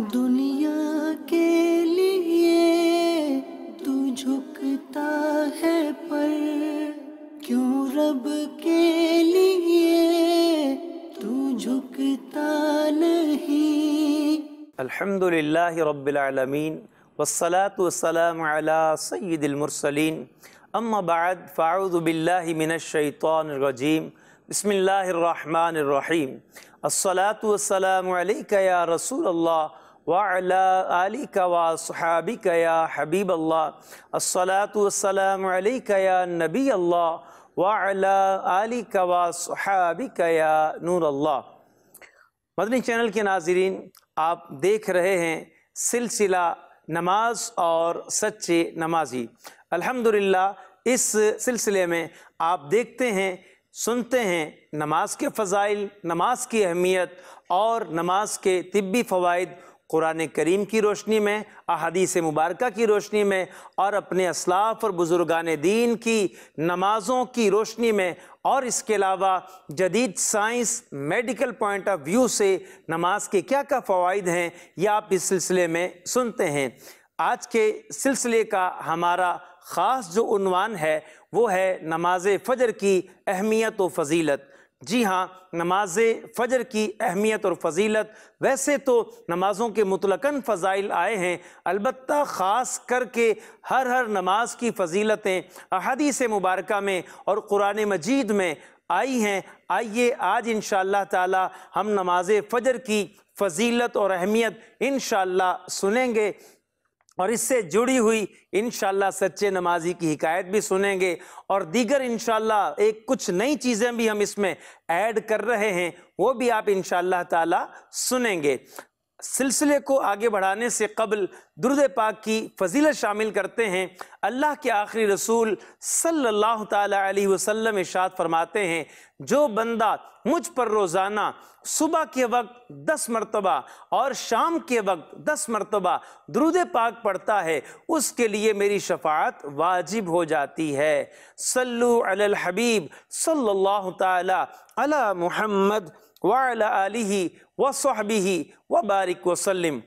दुनिया के लिए तू झुकता है पर क्यों रब के लिए तू झुकता नहीं? अल्हम्दुलिल्लाहि रब्बिल आलमीन, वस्सलातु वस्सलामु अला सय्यिदिल मुरसलीन। अम्मा बाद फ़अऊज़ु बिल्लाहि मिनश शैतानिर रजीम। बिस्मिल्लाहिर रहमानिर रहीम। अस्सलातु वस्सलामु अलैका या रसूल अल्लाह व अला आलिका व वस्सलामु अलैका या नबी अल्लाह व अला आलिका व मदनी चैनल के नाजरीन आप देख रहे हैं सिलसिला नमाज़ और सच्चे नमाजी अल्हम्दुलिल्लाह इस सिलसिले में आप देखते हैं सुनते हैं नमाज़ के फ़जाइल नमाज़ की अहमियत और नमाज़ के तिब्बी फ़वाद कुरान करीम की रोशनी में, अहदीस मुबारक की रोशनी में और अपने असलाफ़ और बुज़ुर्गान दीन की नमाज़ों की रोशनी में और इसके अलावा जदीद science, medical point of view से नमाज़ के क्या क्या फ़वाद हैं, ये आप इस सिलसिले में सुनते हैं। आज के सिलसिले का हमारा ख़ास जो है, वो है नमाज़ फ़जर की अहमियत व फजीलत। जी हाँ नमाज़ फ़जर की अहमियत और फजीलत। वैसे तो नमाज़ों के मुतलकन फ़जाइल आए हैं अलबत् ख़ास करके हर हर नमाज़ की फ़जीलतें अहदीस मुबारक में और कुरान मजीद में आई हैं। आइए आज इन ताला हम नमाज़ फ़जर की फजीलत और अहमियत इन सुनेंगे। और इससे जुड़ी हुई इन सच्चे नमाजी की हिकायत भी सुनेंगे और दीगर इन एक कुछ नई चीज़ें भी हम इसमें ऐड कर रहे हैं, वो भी आप इन ताला सिलसिले को आगे बढ़ाने से कबल दुरुद पाक की फजीलत शामिल करते हैं। अल्लाह के आखिरी रसूल सल्लल्लाहु अलैहि वसल्लम इशाद फरमाते हैं, जो बंदा मुझ पर रोज़ाना सुबह के वक्त दस मरतबा और शाम के वक्त दस मरतबा द्रुद पाक पढ़ता है, उसके लिए मेरी शफात वाजिब हो जाती है। सल्लु अलल हबीब सल्लल्लाहु ताला अला मुहम्मद वाली व सहबी व बारिक वसलम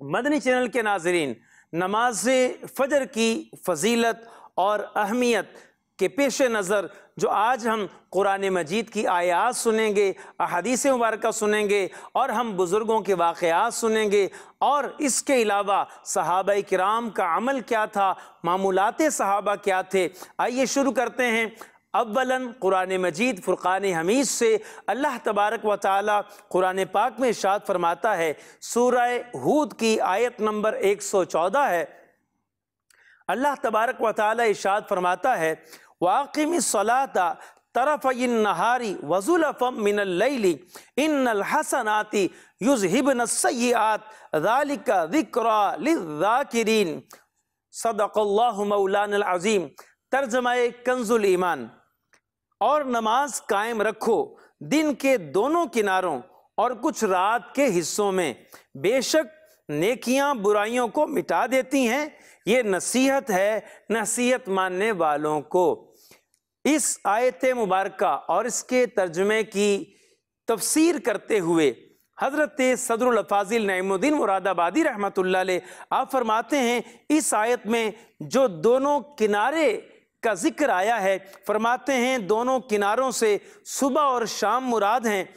मदनी चैनल के नाजरीन, नमाज़ फ़जर की फजीलत और अहमियत के पेश नज़र जो आज हम कुरान मजीद की आयात सुनेंगे अदीस मुबारक सुनेंगे और हम बुज़ुर्गों के वाक़ात सुनेंगे और इसके अलावा सहाबा कराम का अमल क्या था, मामूलत सहाबा क्या थे, आइए शुरू करते हैं। अव्वलन कुरान मजीद फ़ुरक़ान हमीद से अल्लाह तबारक व ताली कुरान पाक में इशाद फरमाता है। सूरह हूद की आयत नंबर 114 है। अल्लाह तबारक व ताली इशाद फरमाता है, वाक़िम सलाता तरफ़ इन नहारी वजुलफ़म मिनल्लैली इन हसनाती युजहिबन सय्यात ज़ालिका ज़िक्रा लिज़ाकिरीन सदक़ल्लाहु मौलाना अज़ीम कंजुल ईमान। और नमाज़ कायम रखो, दिन के दोनों किनारों और कुछ रात के हिस्सों में। बेशक नेकियाँ बुराइयों को मिटा देती हैं, ये नसीहत है नसीहत मानने वालों को। इस आयत मुबारक और इसके तर्जमे की तफसीर करते हुए हज़रत सदरफाजिल नईमुद्दीन मुरादाबादी रहमत आप फरमाते हैं, इस आयत में जो दोनों किनारे का ज़िक्र आया है, फरमाते हैं, दोनों किनारों से सुबह और शाम मुराद हैं।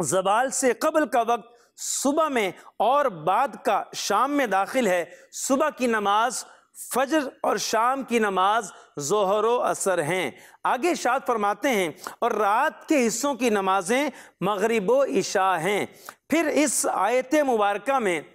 जबाल से कबल का वक्त सुबह में और बाद का शाम में दाखिल है। सुबह की नमाज़, फजर और शाम की नमाज़ जोहर असर हैं। आगे शाद फरमाते हैं, और रात के हिस्सों की नमाजें मगरब ईशा हैं। फिर इस आयत मुबारक में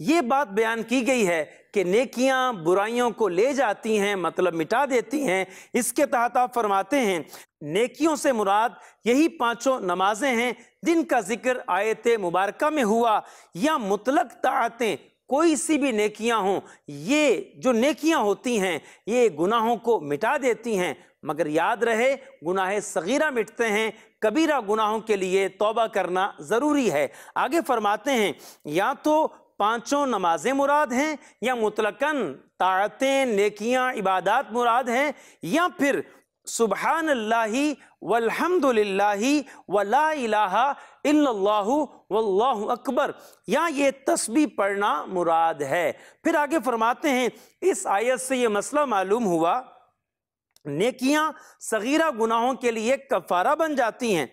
ये बात बयान की गई है कि नेकियाँ बुराइयों को ले जाती हैं मतलब मिटा देती हैं। इसके तहत आप फरमाते हैं, नेकियों से मुराद यही पाँचों नमाजें हैं जिनका ज़िक्र आयत मुबारक में हुआ, या मुतलक तातें कोई सी भी नेकियाँ हों, ये जो नेकियाँ होती हैं, ये गुनाहों को मिटा देती हैं। मगर याद रहे, गुनाह सगीरा मिटते हैं, कबीरा गुनाहों के लिए तौबा करना ज़रूरी है। आगे फरमाते हैं, या तो पाँचों नमाजें मुराद हैं, या मुतलकन ताकतें नेकियाँ, इबादत मुराद हैं, या फिर सुबहान अल्लाही वल्हम्दुलिल्लाही वला इलाहा इल्लल्लाहु वल्लाहु अकबर। या ये तस्बी पढ़ना मुराद है। फिर आगे फरमाते हैं, इस आयत से ये मसला मालूम हुआ, नेकियाँ सगीरा गुनाहों के लिए कफारा बन जाती हैं।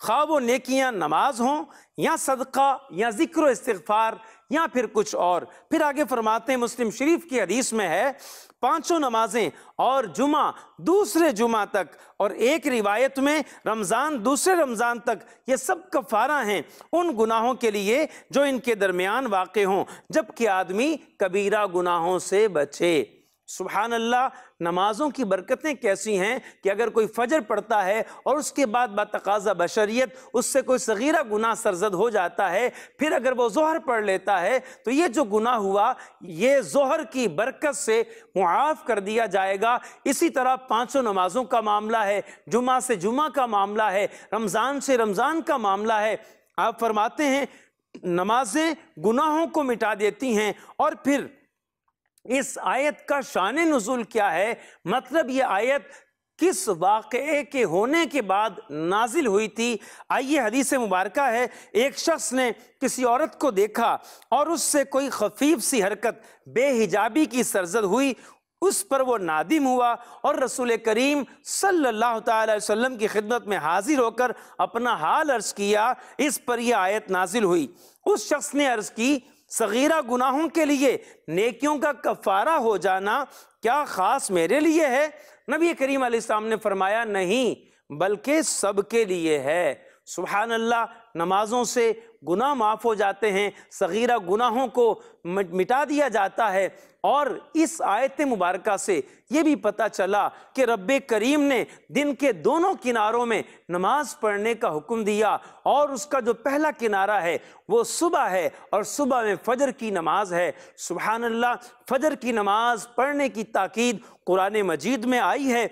खा वो नेकियाँ नमाज़ हों, या सदका, या ज़िक्र इस्तफार या फिर कुछ और। फिर आगे फरमाते हैं, मुस्लिम शरीफ की हदीस में है, पाँचों नमाजें और जुमा दूसरे जुमा तक और एक रिवायत में रमज़ान दूसरे रमज़ान तक, ये सब कफारा हैं उन गुनाहों के लिए जो इनके दरमियान वाक़ हों, जबकि आदमी कबीरा गुनाहों से बचे। सुबहान अल्लाह नमाजों की बरकतें कैसी हैं कि अगर कोई फजर पड़ता है और उसके बाद बातकाजा बशरियत, उससे कोई सगीरा गुनाह सरजद हो जाता है, फिर अगर वो जहर पढ़ लेता है तो ये जो गुनाह हुआ, ये जहर की बरकत से मुआफ़ कर दिया जाएगा। इसी तरह पाँचों नमाजों का मामला है जुमा से जुमा का मामला है, रमज़ान से रमज़ान का मामला है। आप फरमाते हैं, नमाजें गुनाहों को मिटा देती हैं और फिर इस आयत का शान नजुल क्या है? मतलब ये आयत किस वाक़े के होने के बाद नाजिल हुई थी? आइए हदीस मुबारक है। एक शख्स ने किसी औरत को देखा और उससे कोई खफीफ सी हरकत, बेहिजाबी की सरजद हुई। उस पर वो नादिम हुआ और रसूल करीम सल्लल्लाहु अलैहि वसल्लम की खिदमत में हाजिर होकर अपना हाल अर्ज़ किया। इस पर यह आयत नाजिल हुई। उस शख्स ने अर्ज़ की सगीरा गुनाहों के लिए नेकियों का कफारा हो जाना क्या खास मेरे लिए है? नबी करीम ने फरमाया, नहीं, बल्कि सबके लिए है। सुबहान अल्लाह नमाजों से गुनाह माफ़ हो जाते हैं, सगीरा गुनाहों को मिटा दिया जाता है। और इस आयत मुबारक से ये भी पता चला कि रब करीम ने दिन के दोनों किनारों में नमाज़ पढ़ने का हुक्म दिया और उसका जो पहला किनारा है, वो सुबह है और सुबह में फजर की नमाज़ है। सुबहान अल्लाह फजर की नमाज़ पढ़ने की ताकीद कुरान मजीद में आई है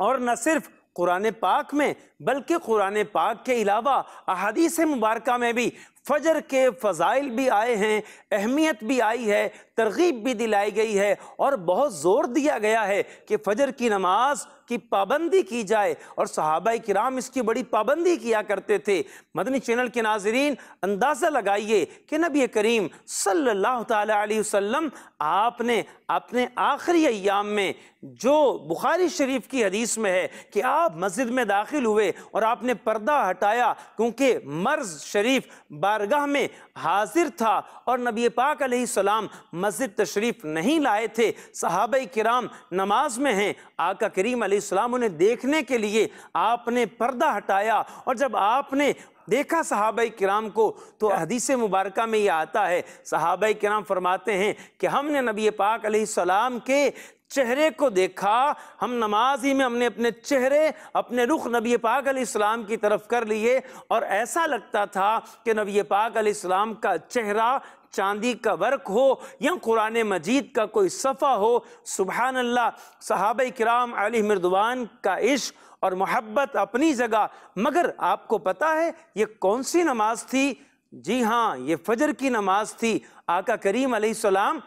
और न सिर्फ़ कुरान पाक में बल्कि कुरान पाक के अलावा अहादीस मुबारक में भी फजर के फ़जाइल भी आए हैं, अहमियत भी आई है, तरगीब भी दिलाई गई है और बहुत ज़ोर दिया गया है कि फजर की नमाज़ की पाबंदी की जाए और सहाबा किराम इसकी बड़ी पाबंदी किया करते थे। मदनी चैनल के नाजरीन, अंदाज़ा लगाइए कि नबी करीम सल्लल्लाहु अलैहि वसल्लम आपने अपने आखिरी अयाम में जो बुखारी शरीफ की हदीस में है कि आप मस्जिद में दाखिल हुए और आपने पर्दा हटाया, क्योंकि मर्ज शरीफ बारगाह में हाजिर था और नबी पाक सलाम मस्जिद तशरीफ़ नहीं लाए थे। सहाब किराम नमाज़ में हैं। आका करीम सलाम उन्हें देखने के लिए आपने पर्दा हटाया और जब आपने देखा सहाब किराम को तो हदीस मुबारक में ये आता है। सहाब किराम फरमाते हैं कि हमने नबी पाक सलाम के चेहरे को देखा, हम नमाज़ ही में हमने अपने चेहरे, अपने रुख नबी पाक इस्लाम की तरफ़ कर लिए और ऐसा लगता था कि नबी पाक इस्लाम का चेहरा चांदी का वर्क हो या कुरान मजीद का कोई सफ़ा हो सुबहान अल्लाह सहाब कराम अली मरदवान का इश्क और मोहब्बत अपनी जगह। मगर आपको पता है, ये कौन सी नमाज़ थी? जी हाँ ये फजर की नमाज़ थी। आका करीम सलाम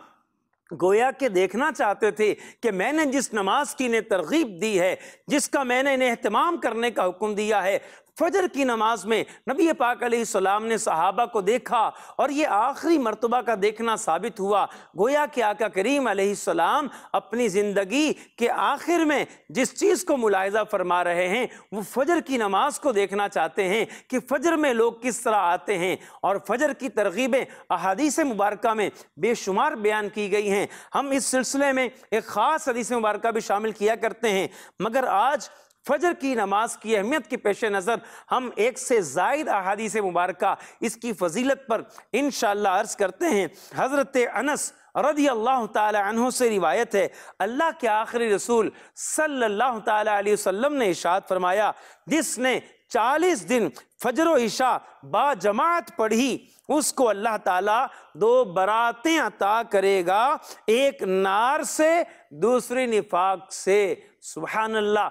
गोया के देखना चाहते थे कि मैंने जिस नमाज़ की ने तरगीब दी है, जिसका मैंने इन्हें अहतमाम करने का हुक्म दिया है फजर की नमाज़ में नबी पाक सलाम ने सहाबा को देखा और ये आखिरी मरतबा का देखना साबित हुआ। गोया कि आका करीम सलाम अपनी ज़िंदगी के आखिर में जिस चीज़ को मुलायजा फरमा रहे हैं, वो फजर की नमाज़ को देखना चाहते हैं कि फजर में लोग किस तरह आते हैं। और फजर की तरगीबें अहादीस मुबारक में बेशुमार बयान की गई हैं। हम इस सिलसिले में एक ख़ास हदीस मुबारक भी शामिल किया करते हैं। मगर आज फजर की नमाज़ की अहमियत के पेश नज़र हम एक से जायद अहादी से मुबारक इसकी फजीलत पर इन अर्ज़ करते हैं। हज़रत अनस रदी अल्लाह तहों से रिवायत है, अल्लाह के आखिरी रसूल सल्लल्लाहु अलैहि वसल्लम ने इशाद फरमाया, जिसने चालीस दिन फजर ईशा बाजमात पढ़ी, उसको अल्लाह ताला दो बरातें अता करेगा, एक नार से, दूसरी निफाक से। सुबहान अल्लाह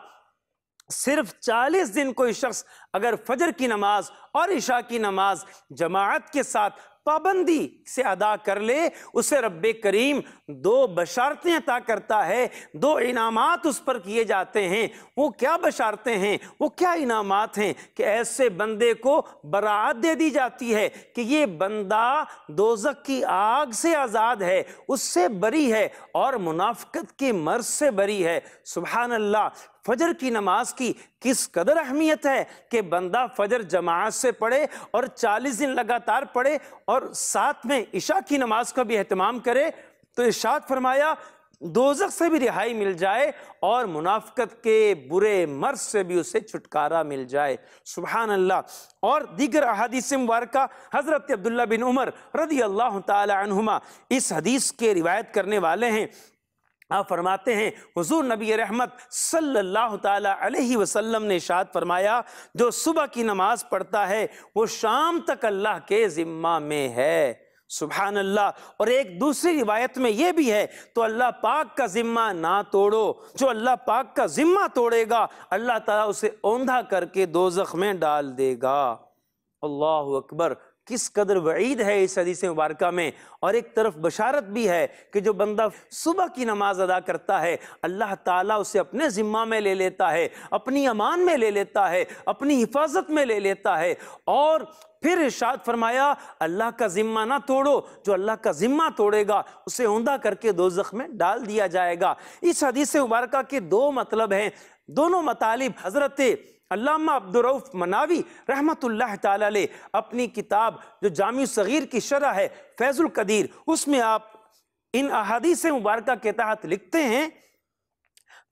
सिर्फ़ चालीस दिन कोई शख्स अगर फजर की नमाज़ और ईशा की नमाज़ जमात के साथ पाबंदी से अदा कर ले, उसे रब करीम दो बशारतें अता करता है, दो इनामात उस पर किए जाते हैं। वो क्या बशारतें हैं? वो क्या इनामात हैं कि ऐसे बंदे को बरात दे दी जाती है कि ये बंदा दोजक की आग से आज़ाद है, उससे बरी है और मुनाफ्कत के मर्ज से बरी है। सुबहान अल्लाह फजर की नमाज़ की किस कदर अहमियत है कि बंदा फजर जमात से पढ़े और 40 दिन लगातार पढ़े और साथ में ईशा की नमाज़ का भी अहतमाम करे? तो इशाद फरमाया दोजक से भी रिहाई मिल जाए और मुनाफ्त के बुरे मर्ज से भी उसे छुटकारा मिल जाए। सुबहान अल्लाह और दीगर अहादीस मुबारक, हज़रत अब्दुल्ला बिन उमर रदी अल्लाह तुमा इस हदीस के रिवायत करने वाले हैं। आप फरमाते हैं, हुजूर नबी रहमत सल्लल्लाहु अलैहि वसल्लम ने शाद फरमाया, जो सुबह की नमाज़ पढ़ता है, वो शाम तक अल्लाह के ज़िम्मा में है। सुबहान अल्लाह और एक दूसरी रिवायत में यह भी है तो अल्लाह पाक का जिम्मा ना तोड़ो। जो अल्लाह पाक का जिम्मा तोड़ेगा, अल्लाह ताला उसे औंधा करके दो में डाल देगा। अल्लाह अकबर। किस कदर वईद है इस हदीस मुबारक में? और एक तरफ़ बशारत भी है कि जो बंदा सुबह की नमाज़ अदा करता है, अल्लाह ताला उसे अपने ज़िम्मा में ले लेता है, अपनी अमान में ले लेता है, अपनी हिफाजत में ले लेता है। और फिर इर्शाद फरमाया, अल्लाह का जिम्मा ना तोड़ो, जो अल्लाह का जिम्मा तोड़ेगा, उसे ऊंधा करके दो में डाल दिया जाएगा। इस हदीस मुबारक के दो मतलब हैं। दोनों मतालिब हज़रत अल्लामा अब्दुरऊफ मनावी रहमतुल्लाह ताला ले अपनी किताब जो जामी सगीर की शरह है, फैज़ुल कदीर, उसमें आप इन अहादीस मुबारक के तहत लिखते हैं,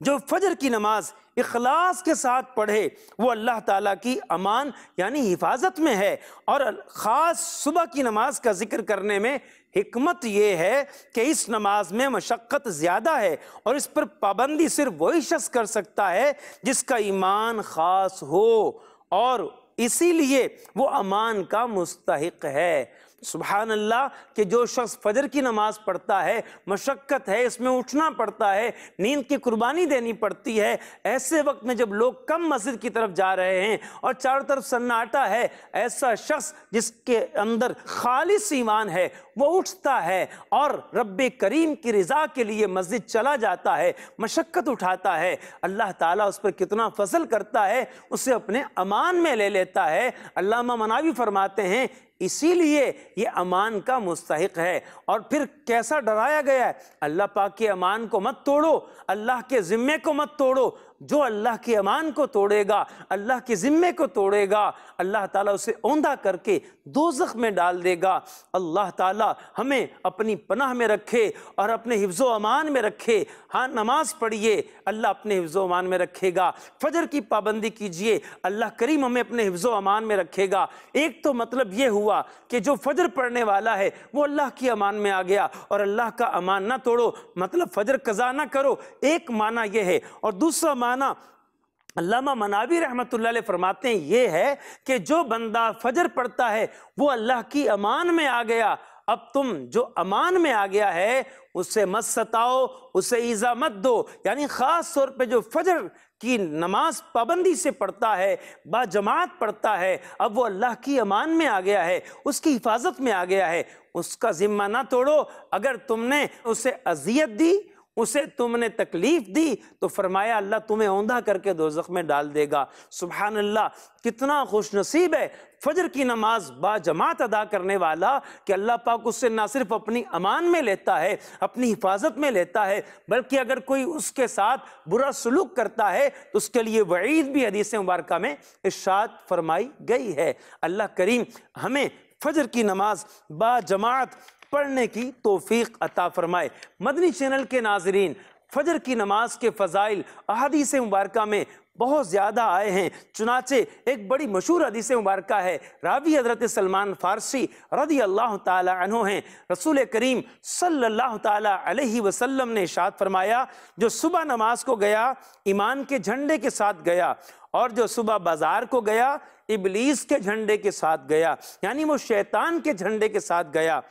जो फजर की नमाज़ इखलास के साथ पढ़े, वो अल्लाह ताला की अमान यानी हिफाजत में है, और ख़ास सुबह की नमाज़ का ज़िक्र करने में हमत ये है कि इस नमाज़ में मशक्क़त ज़्यादा है और इस पर पाबंदी सिर्फ़ वही शख्स कर सकता है जिसका ईमान ख़ास हो और इसीलिए वो अमान का मुस्तक है। सुबहान अल्लाह कि जो शख्स फजर की नमाज़ पढ़ता है, मशक्क़त है, इसमें उठना पड़ता है, नींद की कुर्बानी देनी पड़ती है, ऐसे वक्त में जब लोग कम मस्जिद की तरफ़ जा रहे हैं और चारों तरफ़ सन्नाटा है, ऐसा शख्स जिसके अंदर खालिश ईमान है, वो उठता है और रब करीम की रज़ा के लिए मस्जिद चला जाता है, मशक्क़त उठाता है, अल्लाह ताला उस पर कितना फ़सल करता है, उसे अपने अमान में ले लेता है। अल्लामा मनावी फरमाते हैं इसीलिए ये अमान का मुस्तक है। और फिर कैसा डराया गया है? अल्लाह पाक के अमान को मत तोड़ो, अल्लाह के ज़िम्मे को मत तोड़ो जो अल्लाह के अमान को तोड़ेगा, अल्लाह के ज़िम्मे को तोड़ेगा, अल्लाह ताला उसे औंधा करके दो में डाल देगा। अल्लाह ताला हमें अपनी पनाह में रखे और अपने हिफ्ज़ अमान में रखे। हाँ नमाज़ पढ़िए, अल्लाह अपने हिफ्ज़ अमान में रखेगा। फजर की पाबंदी कीजिए, अल्लाह करीम हमें अपने हिफ्ज़ अमान में रखेगा। एक तो मतलब ये हुआ कि जो फजर पढ़ने वाला है, वो अल्लाह की अमान में आ गया और अल्लाह का अमान ना तोड़ो मतलब फजर कज़ा ना करो। एक माना यह है और दूसरा माना। अल्लामा मनावी रहमत फरमाते हैं, ये है कि जो बंदा फजर पढ़ता है, वो अल्लाह की अमान में आ गया। अब तुम जो अमान में आ गया है उससे मत सताओ, उसे ईजा मत दो। यानी ख़ास तौर पे जो फजर की नमाज़ पाबंदी से पढ़ता है, बाजमात पढ़ता है, अब वो अल्लाह की अमान में आ गया है, उसकी हिफाजत में आ गया है, उसका ज़िम्मा ना तोड़ो। अगर तुमने उसे अजियत दी उसे तुमने तकलीफ़ दी तो फरमाया, अल्लाह तुम्हें औंधा करके दो में डाल देगा। सुबहान अल्लाह कितना खुश नसीब है, फजर की नमाज़ बाजमात अदा करने वाला कि अल्लाह पाक उससे ना सिर्फ़ अपनी अमान में लेता है, अपनी हिफाजत में लेता है, बल्कि अगर कोई उसके साथ बुरा सलूक करता है तो उसके लिए वईद भी हदीस मुबारक में इर्शाद फरमाई गई है। अल्लाह करीम हमें फजर की नमाज़ बाजमात पढ़ने की तोफ़ीक अता फरमाए। मदनी चैनल के नाजरीन, फजर की नमाज़ के फ़जाइल अदीस मुबारक में बहुत ज़्यादा आए हैं। चुनाचे एक बड़ी मशहूर हदीस मुबारक है। रावी हज़रत सलमान फ़ारसी रदी अल्लाह तु हैं। रसूल करीम सल्लल्लाहु अलैहि वसल्लम ने शाद फरमाया, जो सुबह नमाज़ को गया, ईमान के झंडे के साथ गया, और जो सुबह बाज़ार को गया, इबलीस के झंडे के साथ गया, यानी वो शैतान के झंडे के साथ गया।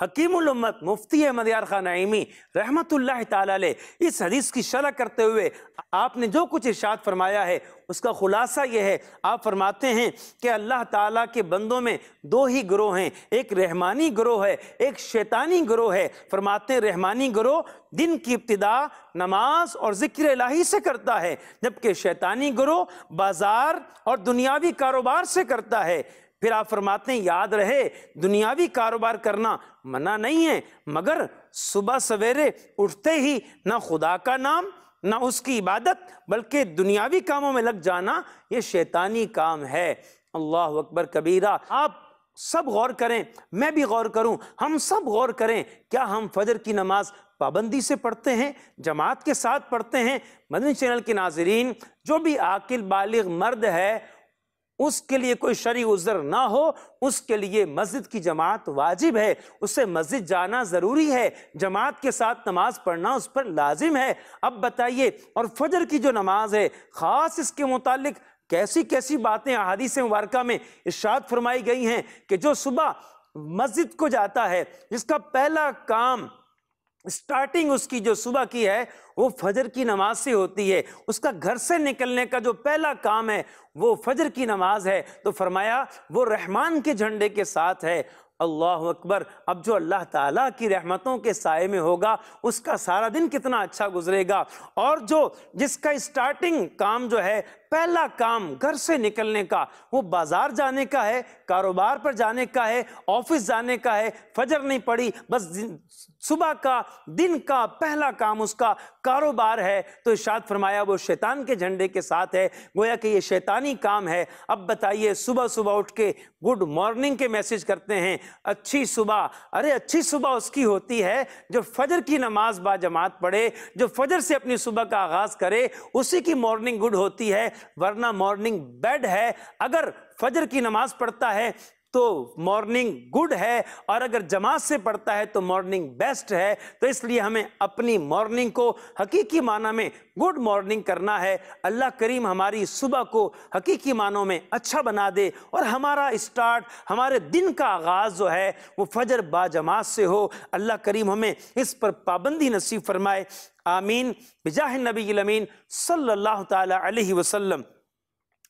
हकीमुल उम्मत मुफ्ती अहमद यार खान नईमी ताला अलैह, इस हदीस की शरह करते हुए आपने जो कुछ इर्शाद फरमाया है, उसका खुलासा यह है। आप फरमाते हैं कि अल्लाह ताला के बंदों में दो ही ग्रोह हैं, एक रहमानी ग्रोह है, एक शैतानी ग्रोह है। फरमाते रहमानी ग्रोह दिन की इब्तदा नमाज़ और ज़िक्र इलाही से करता है, जबकि शैतानी ग्रोह बाज़ार और दुनियावी कारोबार से करता है। फिर आप फरमाते हैं, याद रहे, दुनियावी कारोबार करना मना नहीं है, मगर सुबह सवेरे उठते ही ना खुदा का नाम, ना उसकी इबादत, बल्कि दुनियावी कामों में लग जाना, ये शैतानी काम है। अल्लाह अकबर कबीरा, आप सब गौर करें, मैं भी गौर करूँ, हम सब गौर करें, क्या हम फजर की नमाज़ पाबंदी से पढ़ते हैं, जमात के साथ पढ़ते हैं? मदनी चैनल के नाजरीन, जो भी आकिल बालिग मर्द है उसके लिए कोई शरी उज़र ना हो, उसके लिए मस्जिद की जमात वाजिब है। उससे मस्जिद जाना ज़रूरी है। जमात के साथ नमाज़ पढ़ना उस पर लाजिम है। अब बताइए, और फजर की जो नमाज़ है, ख़ास इसके मुतालिक कैसी कैसी बातें अहादीस मुबारक में इर्शाद फरमाई गई हैं कि जो सुबह मस्जिद को जाता है, जिसका पहला काम स्टार्टिंग उसकी जो सुबह की है, वो फजर की नमाज़ से होती है। उसका घर से निकलने का जो पहला काम है, वो फजर की नमाज़ है। तो फरमाया, वो रहमान के झंडे के साथ है। अल्लाह अकबर, अब जो अल्लाह ताला की रहमतों के साय में होगा, उसका सारा दिन कितना अच्छा गुजरेगा। और जो जिसका स्टार्टिंग काम जो है पहला काम घर से निकलने का, वो बाज़ार जाने का है, कारोबार पर जाने का है, ऑफ़िस जाने का है, फजर नहीं पड़ी, बस सुबह का, दिन का पहला काम उसका कारोबार है। तो इशाद फरमाया, वो शैतान के झंडे के साथ है, गोया कि ये शैतानी काम है। अब बताइए, सुबह सुबह उठ के गुड मॉर्निंग के मैसेज करते हैं, अच्छी सुबह। अरे, अच्छी सुबह उसकी होती है, जो फजर की नमाज़ बा जमात पढ़े, जो फजर से अपनी सुबह का आगाज़ करे, उसी की मॉर्निंग गुड होती है। वरना मॉर्निंग बेड है। अगर फजर की नमाज़ पढ़ता है तो मॉर्निंग गुड है, और अगर जमात से पढ़ता है तो मॉर्निंग बेस्ट है। तो इसलिए हमें अपनी मॉर्निंग को हकीकी माना में गुड मॉर्निंग करना है। अल्लाह करीम हमारी सुबह को हकीकी मानों में अच्छा बना दे, और हमारा स्टार्ट हमारे दिन का आगाज़ जो है, वो फजर बाजमात से हो। अल्लाह करीम हमें इस पर पाबंदी नसीब फरमाए। आमीन। बिजाह नबी अमीन सल्लल्लाहु अलैहि वसल्लम।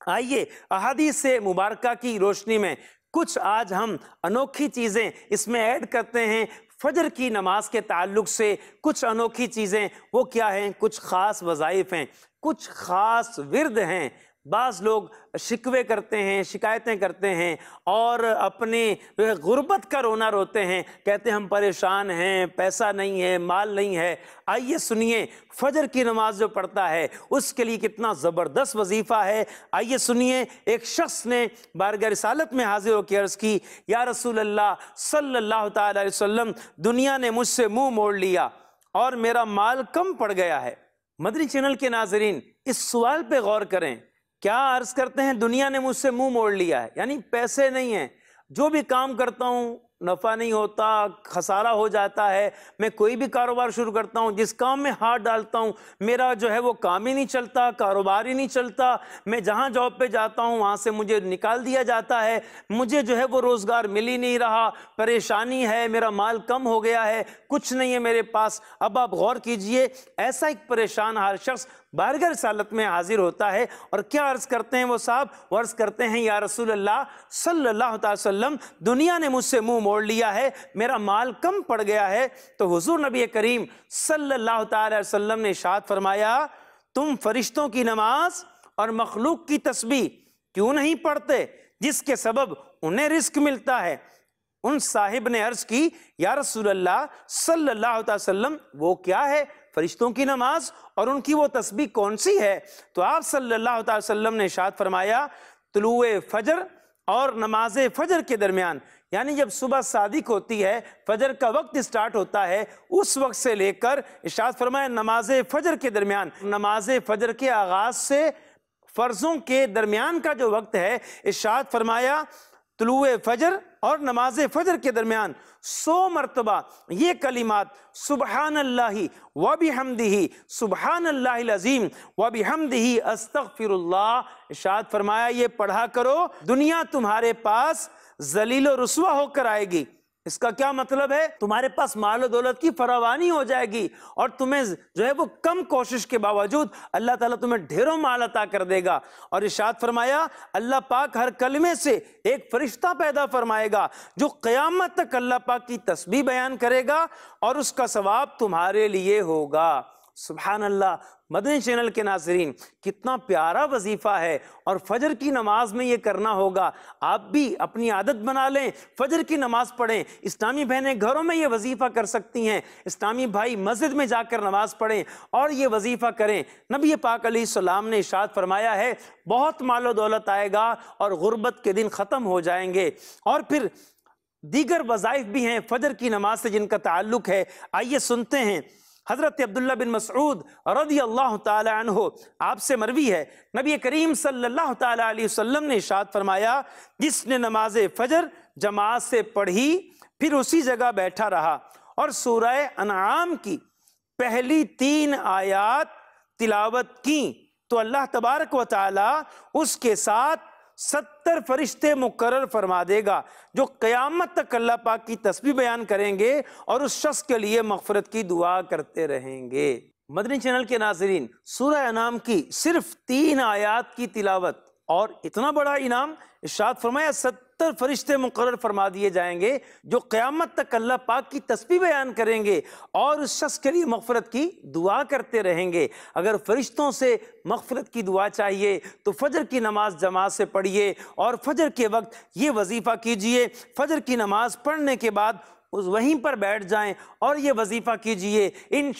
आइए अहादीस मुबारक की रोशनी में कुछ आज हम अनोखी चीज़ें इसमें ऐड करते हैं। फजर की नमाज़ के ताल्लुक से कुछ अनोखी चीज़ें, वो क्या हैं? कुछ ख़ास वज़ाइफ हैं, कुछ ख़ास विरद हैं। बाज़ लोग शिकवे करते हैं, शिकायतें करते हैं और अपने गुर्बत का रोना रोते हैं। कहते हैं, हम परेशान हैं, पैसा नहीं है, माल नहीं है। आइए सुनिए, फजर की नमाज़ जो पढ़ता है, उसके लिए कितना ज़बरदस्त वजीफ़ा है। आइए सुनिए, एक शख्स ने बारगाह रिसालत में हाजिर होकर अर्ज़ की, या रसूल अल्लाह सल्लल्लाहु अलैहि दुनिया ने मुझसे मुँह मोड़ लिया और मेरा माल कम पड़ गया है। मदरी चैनल के नाजरीन, इस सवाल पे गौर करें। क्या अर्ज़ करते हैं? दुनिया ने मुझसे मुँह मोड़ लिया है। यानी पैसे नहीं है। जो भी काम करता हूँ, नफ़ा नहीं होता, खसारा हो जाता है। मैं कोई भी कारोबार शुरू करता हूँ, जिस काम में हाथ डालता हूँ, मेरा जो है वो काम ही नहीं चलता, कारोबार ही नहीं चलता। मैं जहाँ जॉब पे जाता हूँ, वहाँ से मुझे निकाल दिया जाता है। मुझे जो है वो रोज़गार मिल ही नहीं रहा। परेशानी है, मेरा माल कम हो गया है। कुछ नहीं है मेरे पास। अब आप गौर कीजिए, ऐसा एक परेशान, हर शख्स बारगर सालत में हाजिर होता है। और क्या अर्ज़ करते हैं वो साहब? वो अर्ज़ करते हैं, या रसूल अल्लाह सल्लल्लाहु अलैहि दुनिया ने मुझसे मुँह मोड़ लिया है, मेरा माल कम पड़ गया है। तो हुजूर नबी करीम सल्लल्लाहु अलैहि वसल्लम ने शाद फरमाया, तुम फरिश्तों की नमाज़ और मखलूक की तस्बी क्यों नहीं पढ़ते? जिसके सबब उन्हें रिस्क मिलता है। उन साहिब ने अर्ज़ की, या रसूल अल्लाह सल्लल्लाहु अलैहि वसल्लम, वो क्या है? फरिश्तों की नमाज़ और उनकी वो तस्बी कौन सी है? तो आप सल्लल्लाहु अलैहि वसल्लम ने शाद फरमाया, तुलुए फजर और नमाज़ फजर के दरमियान। यानी जब सुबह सादिक होती है, फजर का वक्त स्टार्ट होता है, उस वक्त से लेकर इशाद फरमाया, नमाज़ फजर के दरमियान। नमाज़ फजर के आगाज़ से फ़र्ज़ों के दरमियान का जो वक्त है इशाद फरमाया तुलु फजर और नमाज़ फजर के दरमियान सो मरतबा, ये कलिमात सुबहान अल्लाह व भी हमदी सुबहान अल्लाजीम व भी हमदी अस्तफ़िरल्ला इशाद फरमाया, ये पढ़ा करो, दुनिया तुम्हारे पास जलील रसुआ होकर आएगी। इसका क्या मतलब है? तुम्हारे पास माल दौलत की फरावानी हो जाएगी और तुम्हें जो है वो कम कोशिश के बावजूद अल्लाह ताला तुम्हें ढेरों माल अता कर देगा। और इशाद फरमाया, अल्लाह पाक हर कलमे से एक फरिश्ता पैदा फरमाएगा, जो क़यामत तक अल्लाह पाक की तस्बीह बयान करेगा और उसका सवाब तुम्हारे लिए होगा। सुबहान अल्लाह मदनी चैनल के नाजरीन, कितना प्यारा वजीफ़ा है। और फजर की नमाज़ में ये करना होगा, आप भी अपनी आदत बना लें, फजर की नमाज़ पढ़ें। इस्लामी बहनें घरों में ये वजीफ़ा कर सकती हैं। इस्लामी भाई मस्जिद में जाकर नमाज़ पढ़ें और ये वजीफ़ा करें। नबी पाक सलाम ने इशाद फरमाया है, बहुत मालो दौलत आएगा और गुर्बत के दिन ख़त्म हो जाएँगे। और फिर दीगर वज़ाइफ भी हैं, फजर की नमाज़ से जिनका ताल्लुक है, आइए सुनते हैं। हज़रत अब्दुल्ला बिन मसऊद रदी अल्लाह तहो आपसे मरवी है। नबी करीम सल्लल्लाहु अलैहि वसल्लम ने इशाद फरमाया, जिसने नमाज़ फजर जमात से पढ़ी, फिर उसी जगह बैठा रहा और सूरह अनाम की पहली तीन आयात तिलावत की। तो अल्लाह तबारक व ताली उसके साथ सत्तर फरिश्ते मुकर फरमा देगा, जो क़यामत तक अल्लाह पाक की तस्वीर बयान करेंगे और उस शख्स के लिए मफफरत की दुआ करते रहेंगे। मदनी चैनल के नाजरीन सूर्य अनाम की सिर्फ़ तीन आयात की तिलावत और इतना बड़ा इनाम इशाद फरमाया सत्तर फरिश्ते मुकर फरमा दिए जाएँगे, जो क़्यामत तक अल्लाह पाक की तस्वीर बयान करेंगे और उस शख्स के लिए मफफरत की दुआ करते रहेंगे। अगर फरिश्तों से मफफरत की दुआ चाहिए तो फजर की नमाज़ जमात से पढ़िए और फजर के वक्त ये वजीफ़ा कीजिए, फजर की नमाज़ पढ़ने के बाद उस वहीं पर बैठ जाएँ और ये वजीफ़ा कीजिए। इन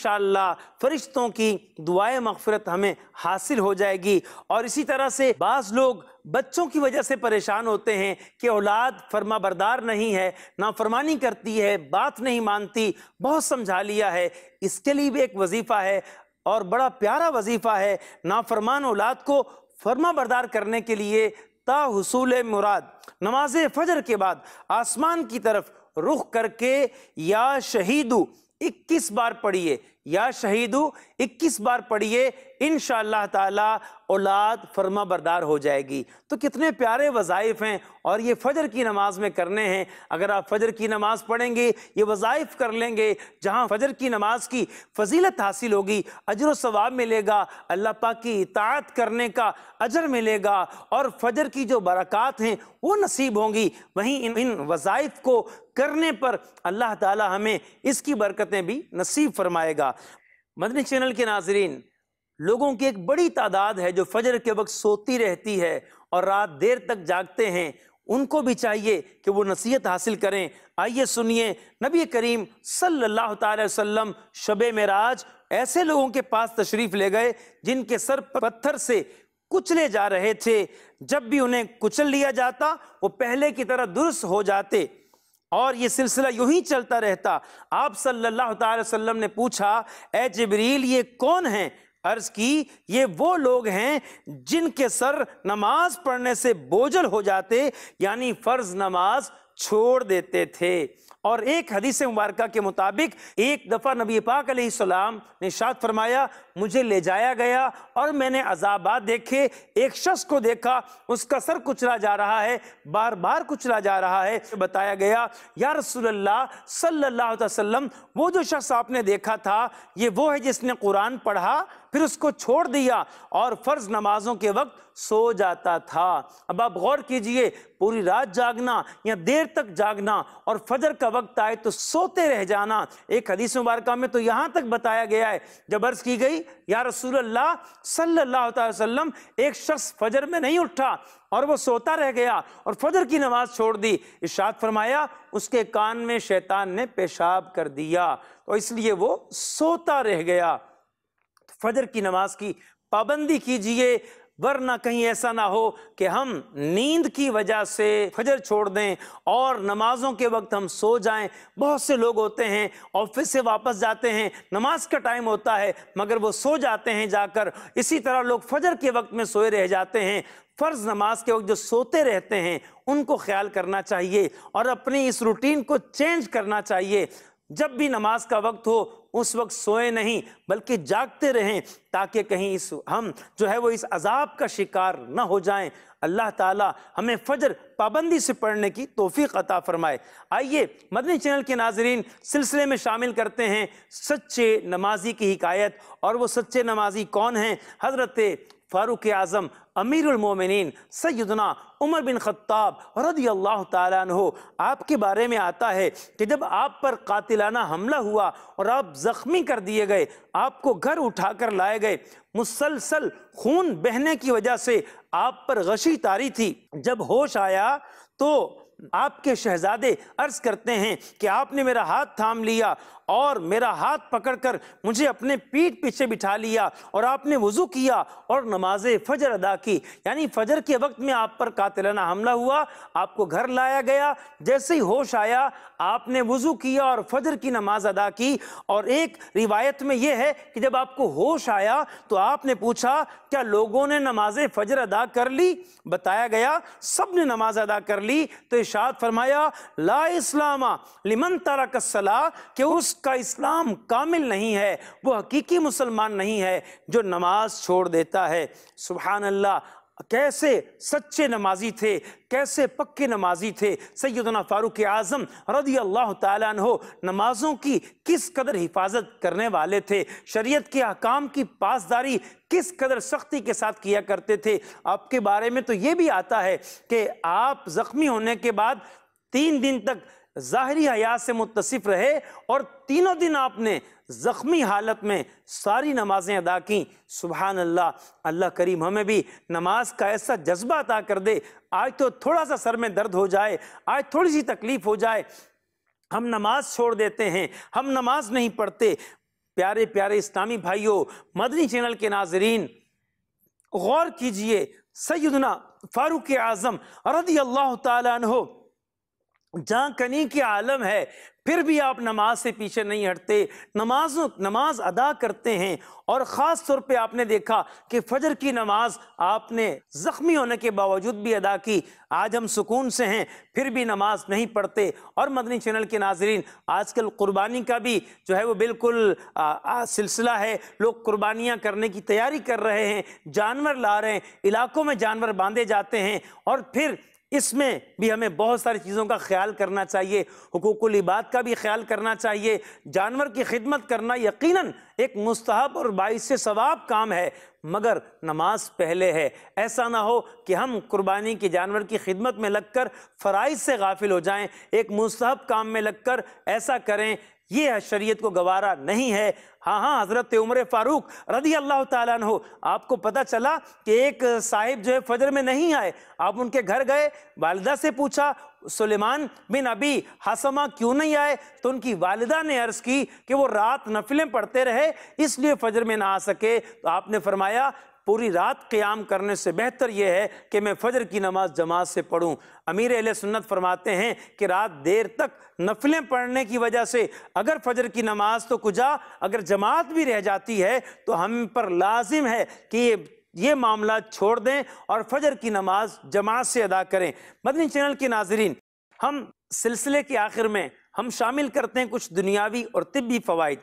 फरिश्तों की दुआए मगफरत हमें हासिल हो जाएगी। और इसी तरह से बाज़ लोग बच्चों की वजह से परेशान होते हैं कि औलाद फर्मा बरदार नहीं है ना फरमानी करती है, बात नहीं मानती, बहुत समझा लिया है। इसके लिए भी एक वजीफ़ा है और बड़ा प्यारा वजीफ़ा है। नाफरमान औलाद को फर्मा बरदार करने के लिए ता हसूल मुराद नमाज़ फजर के बाद आसमान की तरफ़ रुख करके या शहीदू 21 बार पढ़िए, या शहीदू 21 बार पढ़िए इन ताला औलाद फर्मा बरदार हो जाएगी। तो कितने प्यारे वज़ाइफ हैं और ये फजर की नमाज़ में करने हैं। अगर आप फजर की नमाज़ पढ़ेंगे, ये वज़ाइफ कर लेंगे, जहाँ फजर की नमाज़ की फजीलत हासिल होगी, अजर सवाब मिलेगा, अल्लाह पाक की इतात करने का अजर मिलेगा और फजर की जो बरक़ात हैं, वो नसीब होंगी। वहीं इन इन वज़ाइफ को करने पर अल्लाह ताला हमें इसकी बरकतें भी नसीब फरमाएगा। मदनी चैनल के नाजरीन, लोगों की एक बड़ी तादाद है जो फजर के वक्त सोती रहती है और रात देर तक जागते हैं, उनको भी चाहिए कि वो नसीहत हासिल करें। आइए सुनिए नबी करीम सल्लल्लाहु अलैहि वसल्लम शब मराज, ऐसे लोगों के पास तशरीफ़ ले गए जिनके सर पत्थर से कुचले जा रहे थे। जब भी उन्हें कुचल लिया जाता, वो पहले की तरह दुरुस्त हो जाते। और ये सिलसिला यूँ ही चलता रहता। आप सल्लल्लाहु अलैहि वसल्लम ने पूछा, ए जबरील, ये कौन है? अर्ज़ की, ये वो लोग हैं जिनके सर नमाज़ पढ़ने से बोझल हो जाते, यानी फ़र्ज़ नमाज़ छोड़ देते थे। और एक हदीस मुबारक के मुताबिक एक दफ़ा नबी पाक सलाम ने शाद फरमाया, मुझे ले जाया गया और मैंने अजाबात देखे, एक शख्स को देखा, उसका सर कुचला जा रहा है बार बार कुचला जा रहा है। बताया गया, या रसोल्ला अलैहि वसल्लम, वो जो शख्स आपने देखा था, ये वो है जिसने कुरान पढ़ा, फिर उसको छोड़ दिया और फ़र्ज़ नमाजों के वक्त सो जाता था। अब आप गौर कीजिए पूरी रात जागना या देर तक जागना और फजर का वक्त आए तो सोते रह जाना। एक हदीस मुबारक में तो यहाँ तक बताया गया है, जब अर्ज़ की गई, या रसूल अल्लाह सल्लल्लाहु अलैहि वसल्लम, एक शख्स फजर में नहीं उठा और वो सोता रह गया और फजर की नमाज़ छोड़ दी। इशाद फरमाया, उसके कान में शैतान ने पेशाब कर दिया तो इसलिए वो सोता रह गया। फजर की नमाज़ की पाबंदी कीजिए वरना कहीं ऐसा ना हो कि हम नींद की वजह से फजर छोड़ दें और नमाजों के वक्त हम सो जाएँ। बहुत से लोग होते हैं, ऑफ़िस से वापस जाते हैं, नमाज़ का टाइम होता है, मगर वो सो जाते हैं जाकर। इसी तरह लोग फजर के वक्त में सोए रह जाते हैं। फ़र्ज़ नमाज़ के वक्त जो सोते रहते हैं, उनको ख्याल करना चाहिए और अपनी इस रूटीन को चेंज करना चाहिए। जब भी नमाज़ का वक्त हो, उस वक्त सोए नहीं, बल्कि जागते रहें, ताकि कहीं इस, हम जो है वो इस अजाब का शिकार न हो जाएँ। अल्लाह ताला हमें फजर पाबंदी से पढ़ने की तोफ़ी अता फरमाए। आइए मदनी चैनल के नाजरीन सिलसिले में शामिल करते हैं सच्चे नमाजी की हिकायत। और वो सच्चे नमाजी कौन हैं? हज़रत फ़ारूक आज़म अमीरमिन सैदना उमर बिन ख़त्ताब रदी अल्लाह तहो आपके बारे में आता है कि जब आप पर कातिलाना हमला हुआ और आप ज़ख्मी कर दिए गए, आपको घर उठा कर लाए गए, मुसलसल खून बहने की वजह से आप पर गशी तारी थी। जब होश आया तो आपके शहजादे अर्ज़ करते हैं कि आपने मेरा हाथ थाम लिया और मेरा हाथ पकड़कर मुझे अपने पीठ पीछे बिठा लिया और आपने वज़ू किया और नमाज़ फजर अदा की। यानी फजर के वक्त में आप पर कातिलाना हमला हुआ, आपको घर लाया गया, जैसे ही होश आया, आपने वज़ू किया और फजर की नमाज़ अदा की। और एक रिवायत में यह है कि जब आपको होश आया तो आपने पूछा, क्या लोगों ने नमाज़ फजर अदा कर ली? बताया गया, सबने नमाज़ अदा कर ली। तो इशाद फरमाया, ला इस्लामा लिमन तरक सलाह कि उसका इस्लाम कामिल नहीं है, वो हकीकी मुसलमान नहीं है जो नमाज़ छोड़ देता है। सुबहान अल्लाह कैसे सच्चे नमाजी थे, कैसे पक्के नमाजी थे सैदना फारूक आज़म रदी अल्लाह तहो नमाजों की किस कदर हिफाजत करने वाले थे, शरीयत के अहकाम की पासदारी किस कदर सख्ती के साथ किया करते थे, आपके बारे में तो ये भी आता है कि आप ज़ख्मी होने के बाद तीन दिन तक ज़ाहरी हयात से मुतसिफ रहे और तीनों दिन आपने ज़ख्मी हालत में सारी नमाजें अदा की। सुबहान अल्लाह अल्लाह करीम हमें भी नमाज़ का ऐसा जज्बा अदा कर दे। आज तो थोड़ा सा सर में दर्द हो जाए, आज थोड़ी सी तकलीफ़ हो जाए। हम नमाज़ छोड़ देते हैं, हम नमाज़ नहीं पढ़ते। प्यारे प्यारे इस्लामी भाइयों, मदनी चैनल के नाजरीन, गौर कीजिए सैदना फारूक आज़म रदी अल्लाह तहो जहाँ कनी के आलम है, फिर भी आप नमाज़ से पीछे नहीं हटते। नमाज़ नमाज़ अदा करते हैं और ख़ास तौर पे आपने देखा कि फजर की नमाज़ आपने ज़ख्मी होने के बावजूद भी अदा की। आज हम सुकून से हैं, फिर भी नमाज़ नहीं पढ़ते। और मदनी चैनल के नाजरीन, आजकल कुर्बानी का भी जो है वो बिल्कुल सिलसिला है। लोग कुर्बानियाँ करने की तैयारी कर रहे हैं, जानवर ला रहे हैं, इलाकों में जानवर बांधे जाते हैं और फिर इसमें भी हमें बहुत सारी चीज़ों का ख्याल करना चाहिए, हुकूकुल इबाद का भी ख्याल करना चाहिए, जानवर की खिदमत करना यकीनन एक मुस्तहब और बाईस सवाब काम है, मगर नमाज़ पहले है। ऐसा ना हो कि हम कुर्बानी के जानवर की खिदमत में लगकर फ़राइज से गाफिल हो जाएँ, एक मुस्तहब काम में लगकर ऐसा करें ये शरीयत को गवारा नहीं है। हाँ हाँ हज़रत उमर फ़ारूक रदी अल्लाह तु आपको पता चला कि एक साहिब जो है फजर में नहीं आए। आप उनके घर गए, वालदा से पूछा, सुलेमान बिन अभी हसमा क्यों नहीं आए? तो उनकी वालदा ने अर्ज़ की कि वो रात नफिलें पढ़ते रहे, इसलिए फजर में ना आ सके। तो आपने फरमाया पूरी रात क़्याम करने से बेहतर यह है कि मैं फजर की नमाज़ जमात से पढ़ूँ। अमीर अल सुन्नत फरमाते हैं कि रात देर तक नफलें पढ़ने की वजह से अगर फजर की नमाज़ तो कुजा, अगर जमात भी रह जाती है तो हम पर लाजिम है कि ये ये मामला छोड़ दें और फजर की नमाज़ जमात से अदा करें। मदनी चैनल के नाजरीन, हम सिलसिले के आखिर में हम शामिल करते हैं कुछ दुनियावी और तिब्बी फ़वाद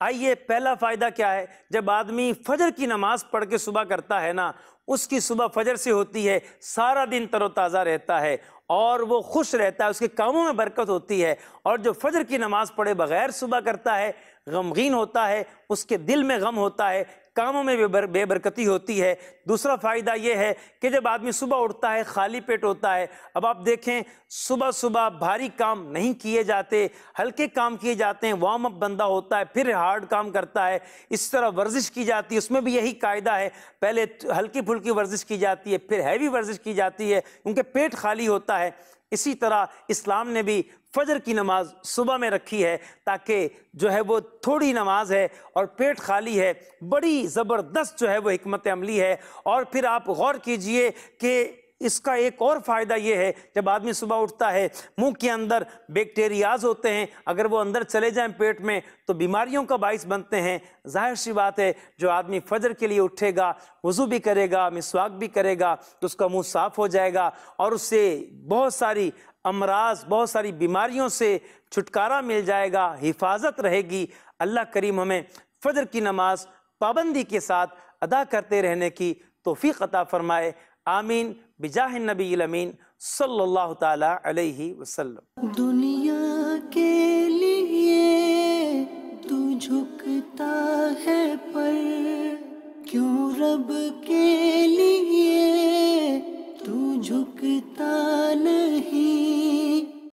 आइए, पहला फ़ायदा क्या है? जब आदमी फजर की नमाज़ पढ़ के सुबह करता है ना, उसकी सुबह फजर से होती है, सारा दिन तरोताज़ा रहता है और वो खुश रहता है, उसके कामों में बरकत होती है और जो फजर की नमाज़ पढ़े बगैर सुबह करता है, गमगीन होता है, उसके दिल में गम होता है कामों में बेबर, बेबरकती होती है। दूसरा फ़ायदा यह है कि जब आदमी सुबह उठता है खाली पेट होता है अब आप देखें सुबह सुबह भारी काम नहीं किए जाते हल्के काम किए जाते हैं वार्म अप बंदा होता है फिर हार्ड काम करता है इस तरह वर्जिश की जाती है उसमें भी यही कायदा है पहले हल्की फुल्की वर्जिश की जाती है फिर हैवी वर्जिश की जाती है क्योंकि पेट खाली होता है। इसी तरह इस्लाम ने भी फजर की नमाज़ सुबह में रखी है ताकि जो है वो थोड़ी नमाज़ है और पेट खाली है, बड़ी ज़बरदस्त जो है वो हमत अमली है। और फिर आप गौर कीजिए कि इसका एक और फ़ायदा ये है, जब आदमी सुबह उठता है, मुँह के अंदर बैक्टीरियाज होते हैं, अगर वो अंदर चले जाएँ पेट में तो बीमारियों का बाइस बनते हैं। ज़ाहिर सी बात है, जो आदमी फजर के लिए उठेगा, वज़ू भी करेगा, मिसवाक भी करेगा तो उसका मुँह साफ़ हो जाएगा और उससे बहुत सारी अमराज, बहुत सारी बीमारियों से छुटकारा मिल जाएगा, हिफाजत रहेगी। अल्लाह करीम हमें फजर की नमाज़ पाबंदी के साथ अदा करते रहने की तोफ़ी अता फरमाए। आमीन। बिजाह नबी अमीन सल्लल्लाहु ताला अलैहि वसल्लम। दुनिया के लिए तू झुकता है पर, क्यों रब के लिए तू झुकता नहीं?